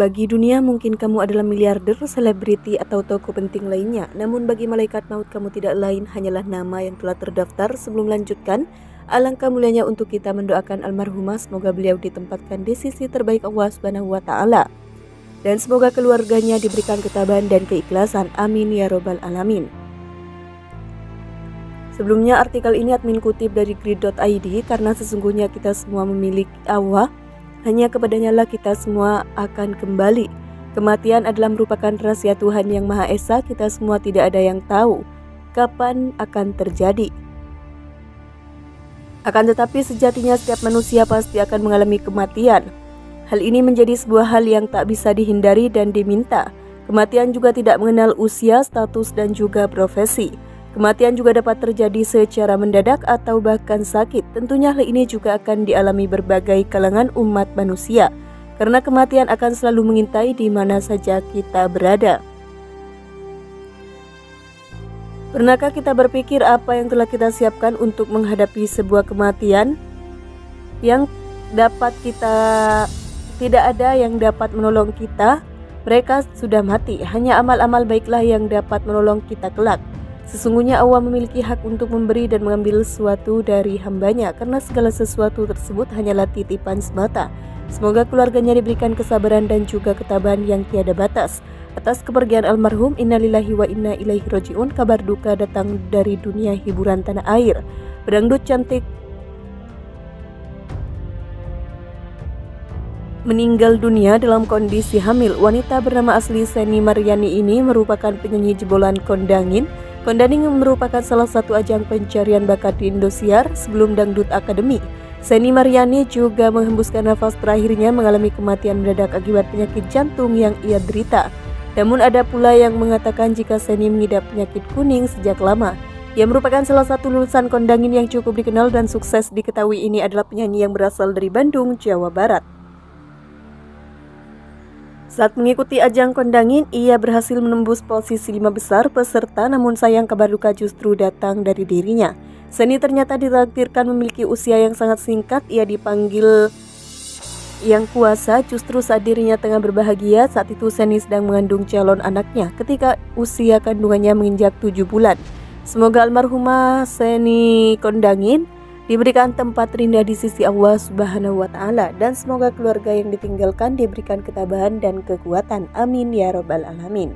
Bagi dunia mungkin kamu adalah miliarder, selebriti atau tokoh penting lainnya. Namun bagi malaikat maut kamu tidak lain hanyalah nama yang telah terdaftar. Sebelum lanjutkan, alangkah mulianya untuk kita mendoakan almarhumah semoga beliau ditempatkan di sisi terbaik Allah Subhanahu wa. Dan semoga keluarganya diberikan ketabahan dan keikhlasan. Amin ya robbal alamin. Sebelumnya artikel ini admin kutip dari grid.id karena sesungguhnya kita semua memiliki Allah hanya kepadanya lah kita semua akan kembali. Kematian adalah merupakan rahasia Tuhan yang Maha Esa, kita semua tidak ada yang tahu kapan akan terjadi. Akan tetapi sejatinya setiap manusia pasti akan mengalami kematian. Hal ini menjadi sebuah hal yang tak bisa dihindari dan diminta. Kematian juga tidak mengenal usia, status, dan juga profesi. Kematian juga dapat terjadi secara mendadak atau bahkan sakit. Tentunya hal ini juga akan dialami berbagai kalangan umat manusia, karena kematian akan selalu mengintai di mana saja kita berada. Pernahkah kita berpikir apa yang telah kita siapkan untuk menghadapi sebuah kematian yang dapat kita tidak ada yang dapat menolong kita? Mereka sudah mati, hanya amal-amal baiklah yang dapat menolong kita kelak. Sesungguhnya Allah memiliki hak untuk memberi dan mengambil sesuatu dari hambanya karena segala sesuatu tersebut hanyalah titipan semata. Semoga keluarganya diberikan kesabaran dan juga ketabahan yang tiada batas. Atas kepergian almarhum, innalillahi wa inna ilaihi roji'un, kabar duka datang dari dunia hiburan tanah air. Pedangdut cantik meninggal dunia dalam kondisi hamil. Wanita bernama asli Seni Mariani ini merupakan penyanyi jebolan kondangin Kondaning merupakan salah satu ajang pencarian bakat di Indosiar sebelum Dangdut Akademi. Seni Mariani juga menghembuskan nafas terakhirnya mengalami kematian mendadak akibat penyakit jantung yang ia derita. Namun ada pula yang mengatakan jika Seni mengidap penyakit kuning sejak lama. Ia merupakan salah satu lulusan kondangin yang cukup dikenal dan sukses diketahui ini adalah penyanyi yang berasal dari Bandung, Jawa Barat. Saat mengikuti ajang kondangin, ia berhasil menembus posisi lima besar peserta namun sayang kabar duka justru datang dari dirinya. Seni ternyata ditakdirkan memiliki usia yang sangat singkat, ia dipanggil yang kuasa justru saat dirinya tengah berbahagia saat itu Seni sedang mengandung calon anaknya ketika usia kandungannya menginjak tujuh bulan. Semoga almarhumah Seni Kondangin diberikan tempat terindah di sisi Allah Subhanahu wa taala dan semoga keluarga yang ditinggalkan diberikan ketabahan dan kekuatan. Amin ya rabbal alamin.